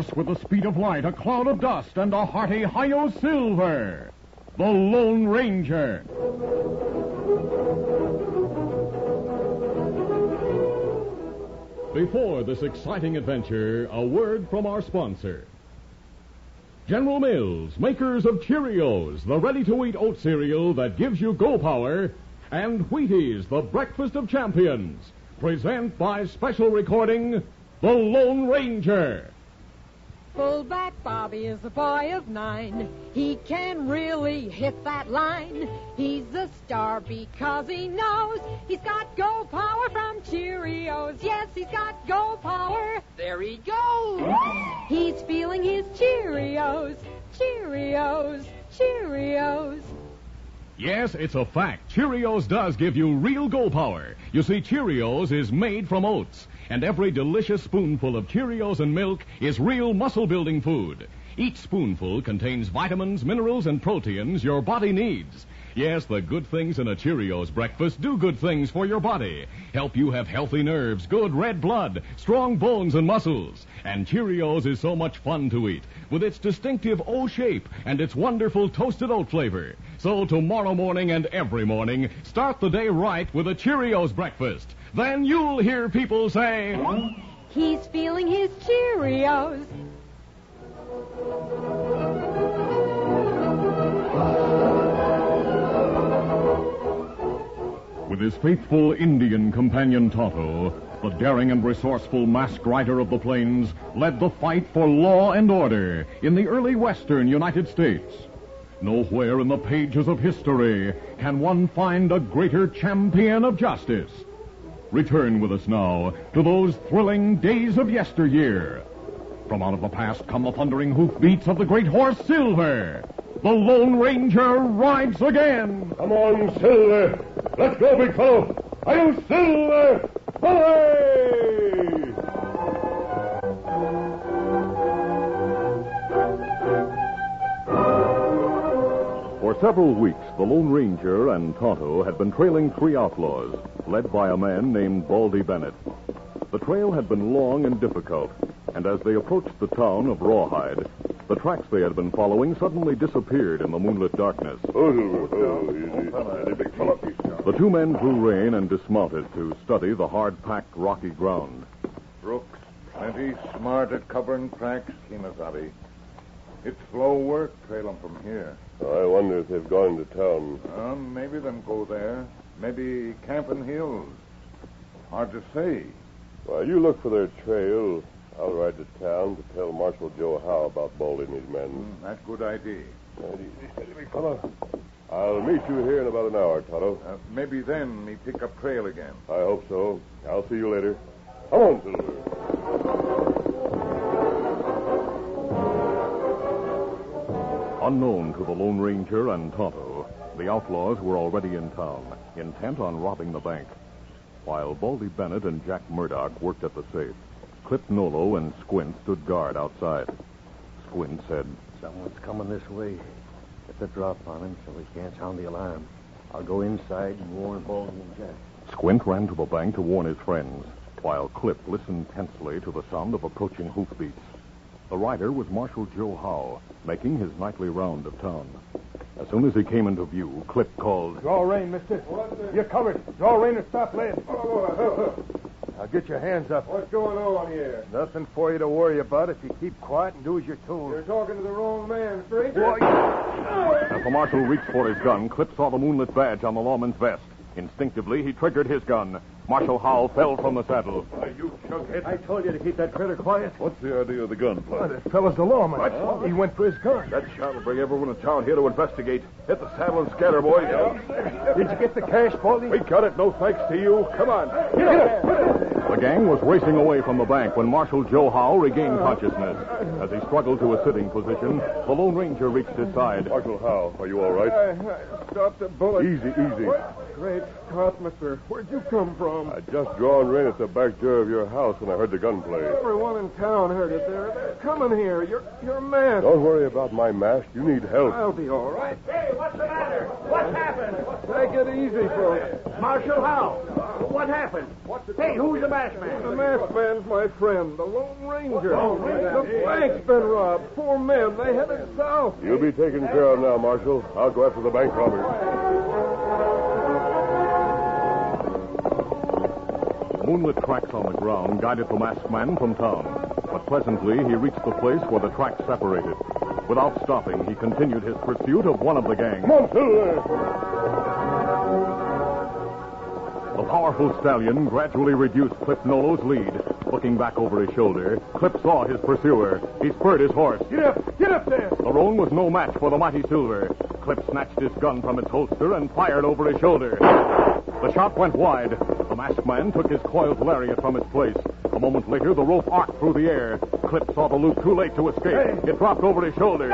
horse with the speed of light, a cloud of dust, and a hearty Hi-Yo Silver. The Lone Ranger. Before this exciting adventure, a word from our sponsor. General Mills, makers of Cheerios, the ready-to-eat oat cereal that gives you go power, and Wheaties, the breakfast of champions, present by special recording The Lone Ranger. Fullback Bobby is a boy of nine. He can really hit that line. He's a star because he knows he's got go power from Cheerios. Yes, he's got go power. There he goes. He's feeling his Cheerios. Cheerios. Cheerios. Yes, it's a fact. Cheerios does give you real go power. You see, Cheerios is made from oats, and every delicious spoonful of Cheerios and milk is real muscle building food. Each spoonful contains vitamins, minerals, and proteins your body needs. Yes, the good things in a Cheerios breakfast do good things for your body. Help you have healthy nerves, good red blood, strong bones and muscles. And Cheerios is so much fun to eat with its distinctive O shape and its wonderful toasted oat flavor. So tomorrow morning and every morning, start the day right with a Cheerios breakfast. Then you'll hear people say, He's feeling his Cheerios. With his faithful Indian companion Tonto, the daring and resourceful masked rider of the plains led the fight for law and order in the early western United States. Nowhere in the pages of history can one find a greater champion of justice. Return with us now to those thrilling days of yesteryear. From out of the past come the thundering hoofbeats of the great horse Silver. The Lone Ranger rides again. Come on, Silver. Let's go, big fellow. Hi-Yo Silver? Away! Several weeks, the Lone Ranger and Tonto had been trailing three outlaws, led by a man named Baldy Bennett. The trail had been long and difficult, and as they approached the town of Rawhide, the tracks they had been following suddenly disappeared in the moonlit darkness. Oh, Silver. Oh, easy. Steady, big fellow. The two men drew rein and dismounted to study the hard-packed rocky ground. Brooks, plenty smart at covering tracks, Kemosabe. It's slow work trail 'em from here. I wonder if they've gone to town. Uh, maybe them go there. Maybe Camping Hills. Hard to say. Well, you look for their trail, I'll ride to town to tell Marshal Joe Howe about Baldy and his men. Hmm, that good idea. Steady, steady, big fellow. I'll meet you here in about an hour, Tonto. Uh, maybe then me pick up trail again. I hope so. I'll see you later. Come on, Silver. Unknown to the Lone Ranger and Tonto, the outlaws were already in town, intent on robbing the bank. While Baldy Bennett and Jack Murdoch worked at the safe, Clip Nolo and Squint stood guard outside. Squint said, Someone's coming this way. Get the drop on him so he can't sound the alarm. I'll go inside and warn Baldy and Jack. Squint ran to the bank to warn his friends, while Clip listened tensely to the sound of approaching hoofbeats. The rider was Marshal Joe Howe, making his nightly round of town. As soon as he came into view, Clip called, Draw rein, mister. You're covered. Draw rein and stop lead. Now get your hands up. What's going on here? Nothing for you to worry about if you keep quiet and do as you're told. You're talking to the wrong man, stranger. As the marshal reached for his gun, Clip saw the moonlit badge on the lawman's vest. Instinctively, he triggered his gun. Marshal Howe fell from the saddle. You chughead. I told you to keep that critter quiet. What's the idea of the gun, Oh, that fellow's the lawman. He went for his gun. That shot will bring everyone in town here to investigate. Hit the saddle and scatter, boys. Did you get the cash, Baldy? We got it, no thanks to you. Come on. The gang was racing away from the bank when Marshal Joe Howe regained uh, consciousness. Uh, As he struggled to a sitting position, the Lone Ranger reached his side. Marshal Howe, are you all right? Uh, I, I stopped the bullet. Easy, easy. What? Great Scott, mister. Where'd you come from? I just drawn rein at the back door of your house when I heard the gunplay. Everyone in town heard it. They're, they're coming here. You're, you're mad. Don't worry about my mask. You need help. I'll be all right. Hey, what's the matter? What happened? Take it easy, folks. Marshal Howe. What happened? Hey, who's the masked man? The masked man's my friend, the Lone Ranger. The bank's been robbed. Four men. They headed south. You'll be taken care of now, Marshal. I'll go after the bank robbers. Moonlit tracks on the ground guided the masked man from town. But presently he reached the place where the tracks separated. Without stopping, he continued his pursuit of one of the gang. Come on, Silver! The powerful stallion gradually reduced Clip Nolo's lead. Looking back over his shoulder, Clip saw his pursuer. He spurred his horse. Get up! Get up there! The roan was no match for the mighty Silver. Clip snatched his gun from its holster and fired over his shoulder. The shot went wide. The masked man took his coiled lariat from its place. A moment later, the rope arced through the air. Clip saw the loop too late to escape. It dropped over his shoulder.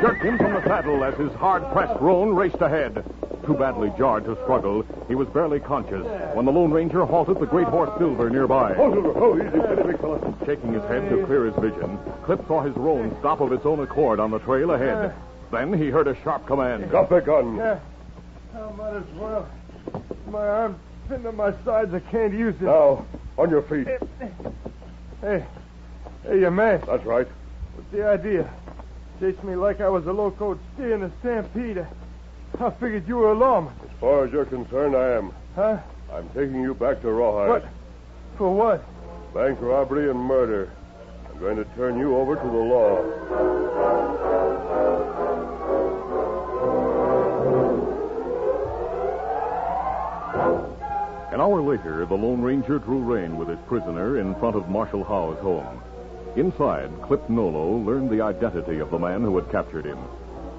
Jerked him from the saddle as his hard-pressed roan raced ahead. Too badly jarred to struggle, he was barely conscious when the Lone Ranger halted the great horse Silver nearby. Oh, Silver! Oh, easy, steady, big fella. Shaking his head to clear his vision, Clip saw his roan stop of its own accord on the trail ahead. Then he heard a sharp command. Drop the gun. Yeah. I might as well. My arm's pinned to my sides. I can't use it. Now, on your feet. Hey. Hey, you man. That's right. What's the idea? Chased me like I was a locoed steer in a stampede. I- I figured you were a lawman. As far as you're concerned, I am. Huh? I'm taking you back to Rawhide. What? For what? Bank robbery and murder. I'm going to turn you over to the law. An hour later, the Lone Ranger drew rein with his prisoner in front of Marshal Howe's home. Inside, Clip Nolo learned the identity of the man who had captured him.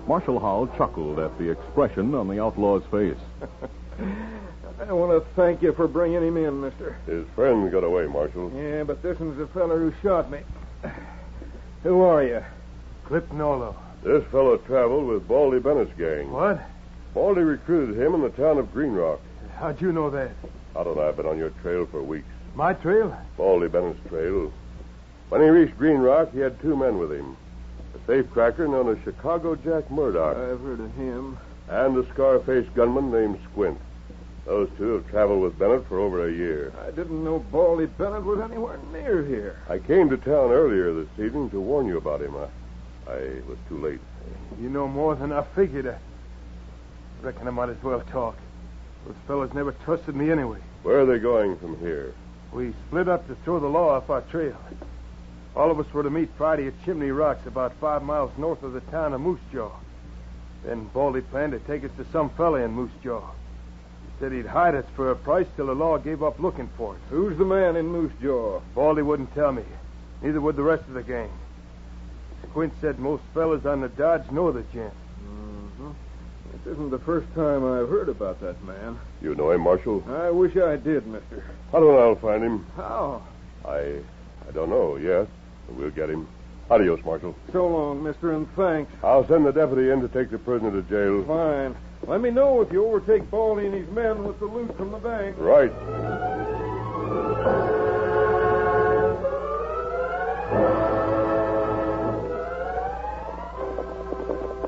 Marshal Howe chuckled at the expression on the outlaw's face. I want to thank you for bringing him in, mister. His friend got away, Marshal. Yeah, but this one's the feller who shot me. Who are you? Clip Nolo. This fellow traveled with Baldy Bennett's gang. What? Baldy recruited him in the town of Green Rock. How'd you know that? How did I I've been on your trail for weeks? My trail? Baldy Bennett's trail. When he reached Green Rock, he had two men with him. Safecracker known as Chicago Jack Murdoch I've heard of him. and a scar-faced gunman named Squint. Those two have traveled with Bennett for over a year. I didn't know Baldy Bennett was anywhere near here. I came to town earlier this evening to warn you about him. I, I was too late. You know more than I figured. I reckon I might as well talk. Those fellows never trusted me anyway. Where are they going from here? We split up to throw the law off our trail. All of us were to meet Friday at Chimney Rocks, about five miles north of the town of Moose Jaw. Then Baldy planned to take us to some fella in Moose Jaw. He said he'd hide us for a price till the law gave up looking for us. Who's the man in Moose Jaw? Baldy wouldn't tell me. Neither would the rest of the gang. Squint said most fellas on the Dodge know the gent. Mm-hmm. This isn't the first time I've heard about that man. You know him, Marshal? I wish I did, mister. How do I'll find him? How? I, I don't know. Yes, we'll get him. Adios, Marshal. So long, mister, and thanks. I'll send the deputy in to take the prisoner to jail. Fine. Let me know if you overtake Baldy and his men with the loot from the bank. Right.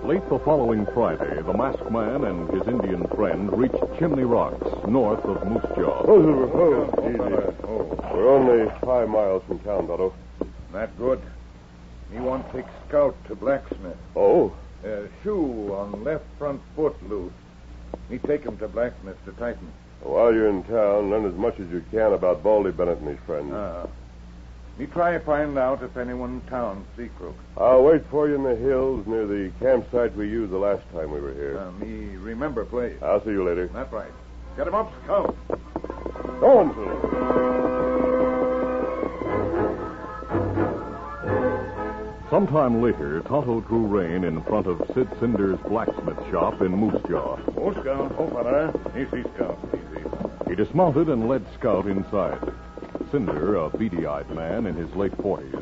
Late the following Friday, the masked man and his Indian friend reached Chimney Rocks, north of Moose Jaw. Oh, Silver, oh, easy. We're only five miles from town, Tonto. That good. Me want take scout to blacksmith. Oh, Uh, shoe on left front foot loose. Me take him to blacksmith to tighten. while you're in town, learn as much as you can about Baldy Bennett and his friends. Uh, me try find out if anyone in town see Crook. I'll wait for you in the hills near the campsite we used the last time we were here. Uh, me remember place. I'll see you later. That's right. Get him up, scout. Go on, Silver. Sometime later, Tonto drew rein in front of Sid Cinder's blacksmith shop in Moose Jaw. Oh, scout. Oh, fella. Easy, scout. Easy. He dismounted and led Scout inside. Cinder, a beady-eyed man in his late forties,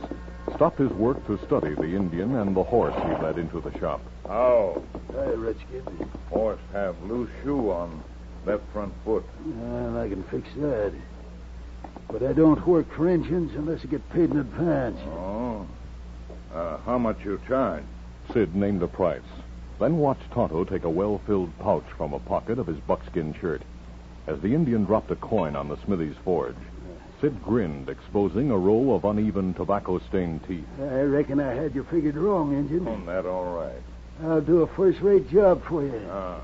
stopped his work to study the Indian and the horse he led into the shop. How? Hey, Redskin. Horse have loose shoe on left front foot. Well, I can fix that. But I don't work for Indians unless I get paid in advance. Oh. Uh, how much you charge? Sid named a price, then watched Tonto take a well-filled pouch from a pocket of his buckskin shirt. As the Indian dropped a coin on the smithy's forge, Sid grinned, exposing a row of uneven tobacco-stained teeth. I reckon I had you figured wrong, Injun. Oh, that all right. I'll do a first-rate job for you. Ah.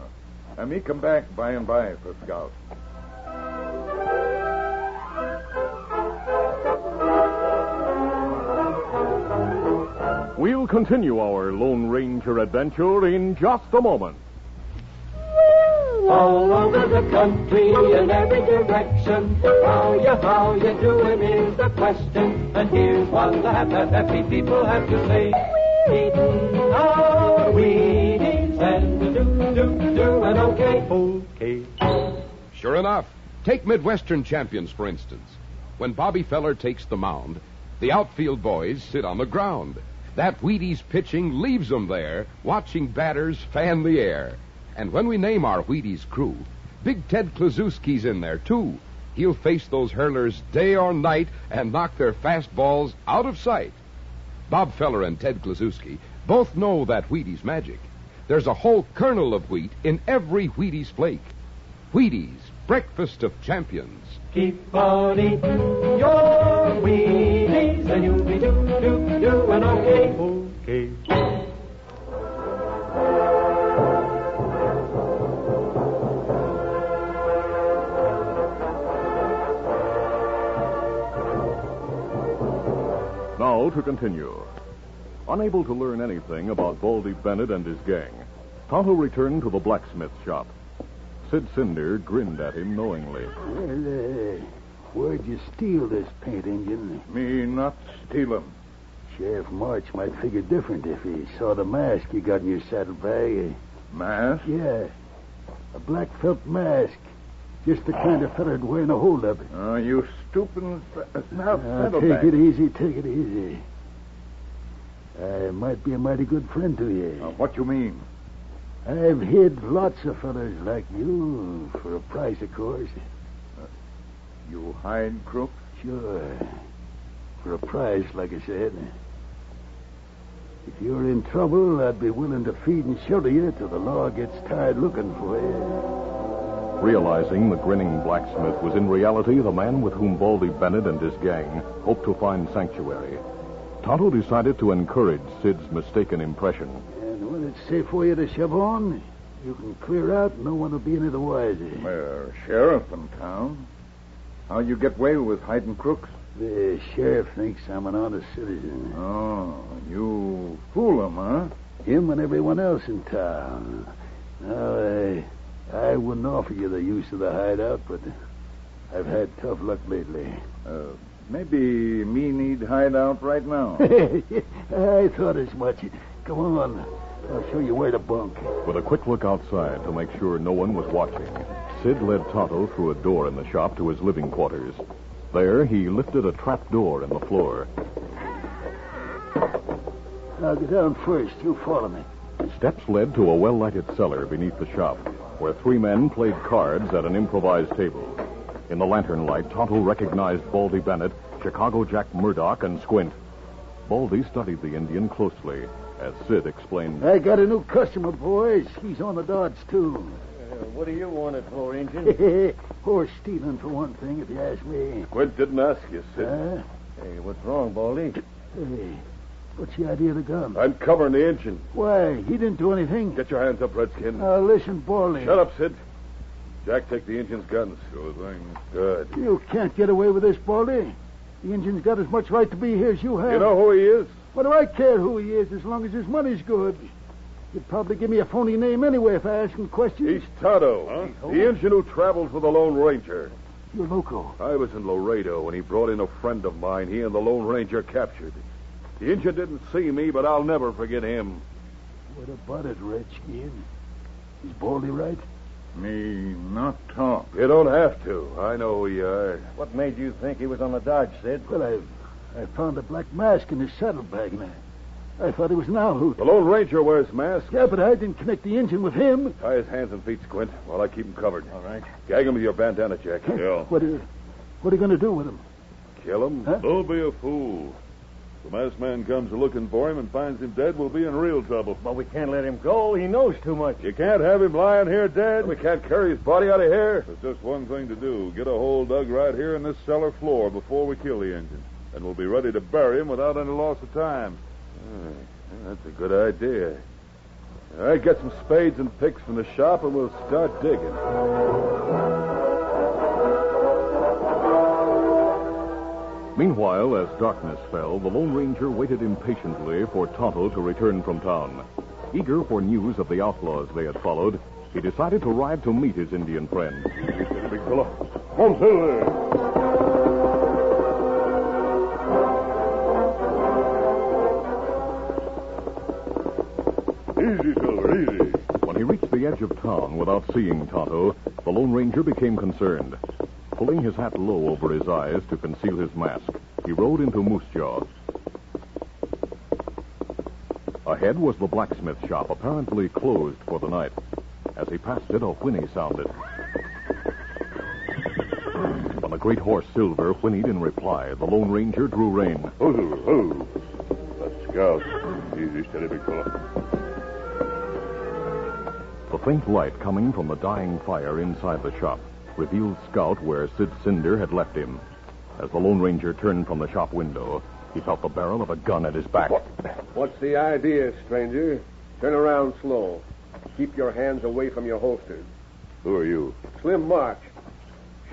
And me come back by and by for Scout. We'll continue our Lone Ranger adventure in just a moment. All over the country in every direction. How you, how you doing is the question. And here's what the happy, happy people have to say. Eating our oh, Wheaties and do, do, do, and okay, okay. Sure enough. Take Midwestern champions, for instance. When Bobby Feller takes the mound, the outfield boys sit on the ground. That Wheaties pitching leaves them there, watching batters fan the air. And when we name our Wheaties crew, Big Ted Kluszewski's in there, too. He'll face those hurlers day or night and knock their fastballs out of sight. Bob Feller and Ted Kluszewski both know that Wheaties magic. There's a whole kernel of wheat in every Wheaties flake. Wheaties, breakfast of champions. Keep on eating your Wheaties and you'll to continue. Unable to learn anything about Baldy Bennett and his gang, Tonto returned to the blacksmith shop. Sid Cinder grinned at him knowingly. Well, uh, where'd you steal this paint Injun? Me not steal 'em. Sheriff March might figure different if he saw the mask you got in your saddlebag. Mask? Yeah. A black felt mask. Just the kind of feller'd wear in a hold of it. Oh, you stooping. Now, Now, settle take back. it easy, take it easy. I might be a mighty good friend to you. Now, what you mean? I've hid lots of fellers like you for a price, of course. You hide crook? Sure. For a price, like I said. If you're in trouble, I'd be willing to feed and shelter you till the law gets tired looking for you. Realizing the grinning blacksmith was in reality the man with whom Baldy Bennett and his gang hoped to find sanctuary, Tonto decided to encourage Sid's mistaken impression. And when it's safe for you to shove on, you can clear out and no one will be any the wiser. Well, sheriff in town. How you get away with hiding crooks? The sheriff thinks I'm an honest citizen. Oh, you fool him, huh? Him and everyone else in town. Now, I, I wouldn't offer you the use of the hideout, but I've had tough luck lately. Uh, maybe me need hideout right now. I thought as much. Come on. I'll show you where to bunk. With a quick look outside to make sure no one was watching, Sid led Tonto through a door in the shop to his living quarters. There, he lifted a trap door in the floor. I'll get down first. You follow me. Steps led to a well lighted cellar beneath the shop, where three men played cards at an improvised table. In the lantern light, Tonto recognized Baldy Bennett, Chicago Jack Murdoch, and Squint. Baldy studied the Indian closely as Sid explained. I got a new customer, boys. He's on the dodge, too. Uh, what do you want it for, Injun? Horse stealing, for one thing, if you ask me. Quint didn't ask you, Sid. Huh? hey, what's wrong, Baldy? Hey, what's the idea of the gun? I'm covering the Injun. Why, he didn't do anything. Get your hands up, Redskin. Now, listen, Baldy. Shut up, Sid. Jack, take the Injun's guns. Sure thing. Good. You can't get away with this, Baldy. The Injun's got as much right to be here as you have. You know who he is? What do I care who he is as long as his money's good? You'd probably give me a phony name anyway if I asked him questions. He's Tonto, the Injun who travels with the Lone Ranger. You're loco. I was in Laredo when he brought in a friend of mine he and the Lone Ranger captured. The Injun didn't see me, but I'll never forget him. What about it, Redskin? Is Baldy right? Me not talk. You don't have to. I know who you are. What made you think he was on the dodge, Sid? Well, I I found a black mask in his saddlebag, and I, I thought he was an outhoot. The Lone Ranger wears masks. Yeah, but I didn't connect the Injun with him. Tie his hands and feet, Squint, while I keep him covered. All right. Gag him with your bandana, Jack. What are, what are you going to do with him? Kill him? Huh? Don't be a fool. If the masked man comes looking for him and finds him dead, we'll be in real trouble. But we can't let him go. He knows too much. You can't have him lying here dead. We can't carry his body out of here. There's just one thing to do. Get a hole dug right here in this cellar floor before we kill the Injun. And we'll be ready to bury him without any loss of time. Ah, that's a good idea. All right, get some spades and picks from the shop, and we'll start digging. Meanwhile, as darkness fell, the Lone Ranger waited impatiently for Tonto to return from town. Eager for news of the outlaws they had followed, he decided to ride to meet his Indian friend. Big fellow. Come, Silver. Easy, Silver, easy. When he reached the edge of town without seeing Tonto, the Lone Ranger became concerned. Pulling his hat low over his eyes to conceal his mask, he rode into Moose Jaw. Ahead was the blacksmith shop, apparently closed for the night. As he passed it, a whinny sounded. When the great horse Silver whinnied in reply, the Lone Ranger drew rein. Oh, Silver, oh. Let's go. Easy, steady, big fellow. The faint light coming from the dying fire inside the shop revealed Scout where Sid Cinder had left him. As the Lone Ranger turned from the shop window, he felt the barrel of a gun at his back. What's the idea, stranger? Turn around slow. Keep your hands away from your holsters. Who are you? Slim March,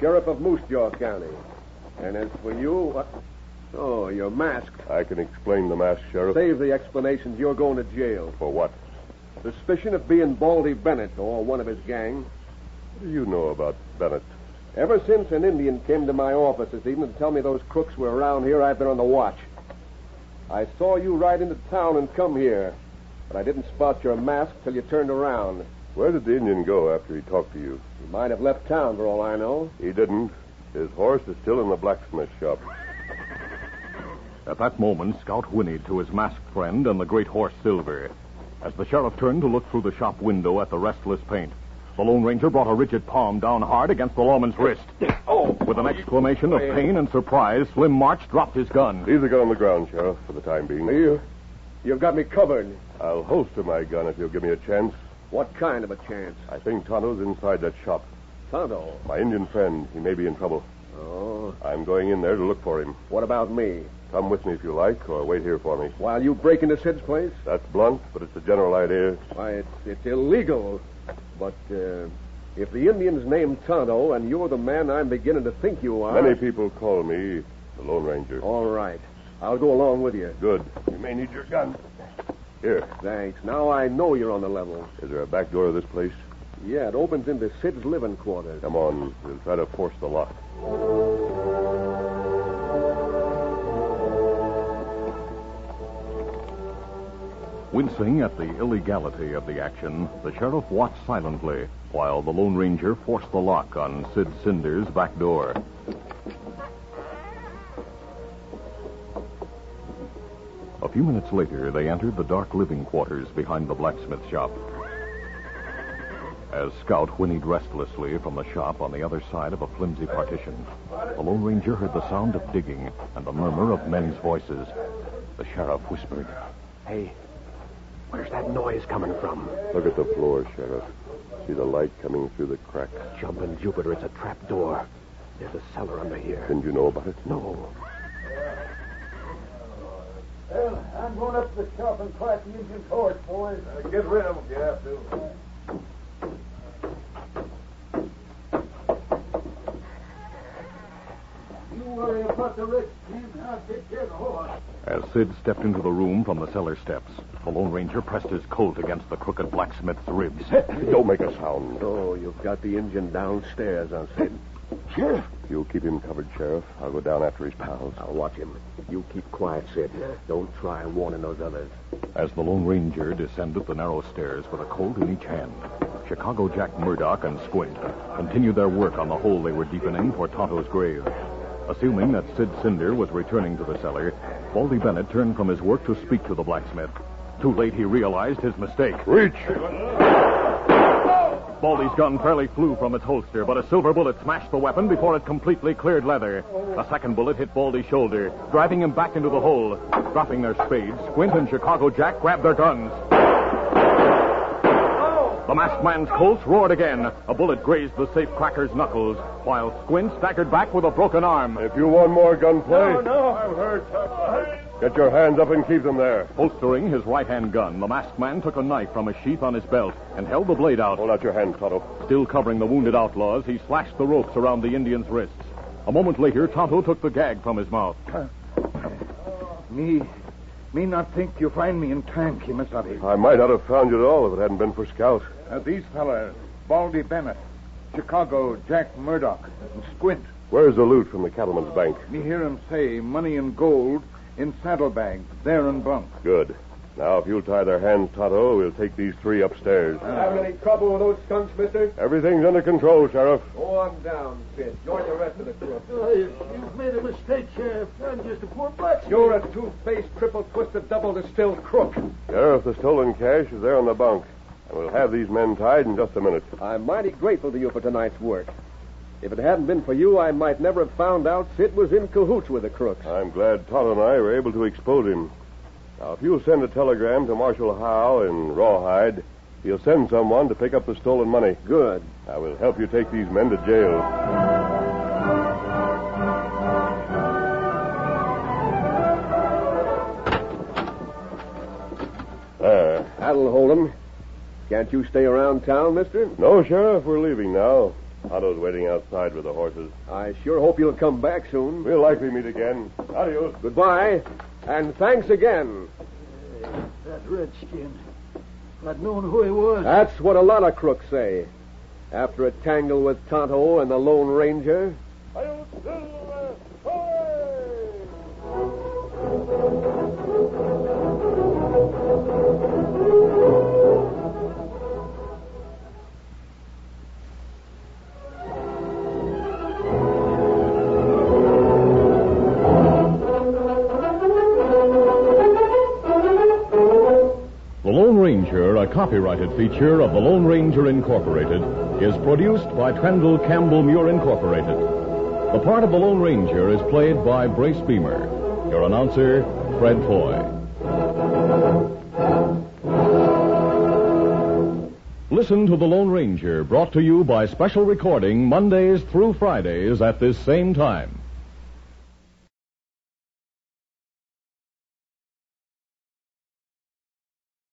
Sheriff of Moose Jaw County. And as for you, what? Oh, you're masked. I can explain the mask, Sheriff. Save the explanations. You're going to jail. For what? Suspicion of being Baldy Bennett or one of his gang. What do you know about Bennett? Ever since an Indian came to my office this evening to tell me those crooks were around here, I've been on the watch. I saw you ride into town and come here, but I didn't spot your mask till you turned around. Where did the Indian go after he talked to you? He might have left town for all I know. He didn't. His horse is still in the blacksmith shop. At that moment, Scout whinnied to his masked friend and the great horse Silver. As the sheriff turned to look through the shop window at the restless paint, the Lone Ranger brought a rigid palm down hard against the lawman's wrist. Oh! With an exclamation of pain and surprise, Slim March dropped his gun. Leave the gun on the ground, Sheriff, for the time being. You, you've got me covered. I'll holster my gun if you'll give me a chance. What kind of a chance? I think Tonto's inside that shop. Tonto. My Indian friend. He may be in trouble. Oh. I'm going in there to look for him. What about me? Come with me if you like, or wait here for me. While you break into Sid's place? That's blunt, but it's a general idea. Why, it's, it's illegal. But uh, if the Indian's named Tonto and you're the man I'm beginning to think you are. Many people call me the Lone Ranger. All right. I'll go along with you. Good. You may need your gun. Here. Thanks. Now I know you're on the level. Is there a back door to this place? Yeah, it opens into Sid's living quarters. Come on. We'll try to force the lock. Wincing at the illegality of the action, the sheriff watched silently while the Lone Ranger forced the lock on Sid Cinder's back door. A few minutes later, they entered the dark living quarters behind the blacksmith shop. As Scout whinnied restlessly from the shop on the other side of a flimsy partition, the Lone Ranger heard the sound of digging and the murmur of men's voices. The sheriff whispered, Hey, where's that noise coming from? Look at the floor, Sheriff. See the light coming through the cracks. Jumping Jupiter, it's a trap door. There's a cellar under here. Didn't you know about it? No. Well, I'm going up to the shop and crack the engine torch, boys. Uh, get rid of them if you have to. You worry about the rest, Jim. I'll take care of the horse. As Sid stepped into the room from the cellar steps, the Lone Ranger pressed his Colt against the crooked blacksmith's ribs. Don't make a sound. Oh, you've got the Injun downstairs, I'll Sid. Sheriff. You'll keep him covered, Sheriff. I'll go down after his pals. I'll watch him. You keep quiet, Sid. Don't try warning those others. As the Lone Ranger descended the narrow stairs with a Colt in each hand, Chicago Jack Murdoch and Squint continued their work on the hole they were deepening for Tonto's grave. Assuming that Sid Cinder was returning to the cellar, Baldy Bennett turned from his work to speak to the blacksmith. Too late, he realized his mistake. Reach! Baldy's gun fairly flew from its holster, but a silver bullet smashed the weapon before it completely cleared leather. A second bullet hit Baldy's shoulder, driving him back into the hole. Dropping their spades, Squint and Chicago Jack grabbed their guns. The masked man's Colts roared again. A bullet grazed the safe cracker's knuckles, while Squint staggered back with a broken arm. If you want more gunplay, No, no, I'm hurt. get your hands up and keep them there. Holstering his right hand gun, the masked man took a knife from a sheath on his belt and held the blade out. Hold out your hands, Tonto. Still covering the wounded outlaws, he slashed the ropes around the Indian's wrists. A moment later, Tonto took the gag from his mouth. Uh, me, me not think you find me in time, Kemosabe. I might not have found you at all if it hadn't been for Scout. Uh, these fellas, Baldy Bennett, Chicago Jack Murdoch, and Squint. Where's the loot from the cattleman's bank? Me hear 'em say money and gold in saddlebags there in bunk. Good. Now, if you'll tie their hands, Tonto, we'll take these three upstairs. Having any trouble with those skunks, mister? Everything's under control, Sheriff. Go on down, Sid. Join the rest of the crew. you've made a mistake, Sheriff. I'm just a poor blacksmith. You're a two-faced, triple-twisted, double-distilled crook. Sheriff, the stolen cash is there on the bunk. We'll have these men tied in just a minute. I'm mighty grateful to you for tonight's work. If it hadn't been for you, I might never have found out Sid was in cahoots with the crooks. I'm glad Tonto and I were able to expose him. Now, if you'll send a telegram to Marshal Howe in Rawhide, he'll send someone to pick up the stolen money. Good. I will help you take these men to jail. There. That'll hold 'em. Can't you stay around town, mister? No, Sheriff, we're leaving now. Tonto's waiting outside with the horses. I sure hope you'll come back soon. We'll likely meet again. Adios. Goodbye, and thanks again. That redskin. If I'd known who he was. That's what a lot of crooks say. After a tangle with Tonto and the Lone Ranger, The copyrighted feature of the Lone Ranger Incorporated, is produced by Trendle Campbell Muir Incorporated. The part of the Lone Ranger is played by Brace Beemer. Your announcer, Fred Foy. Listen to The Lone Ranger, brought to you by special recording Mondays through Fridays at this same time.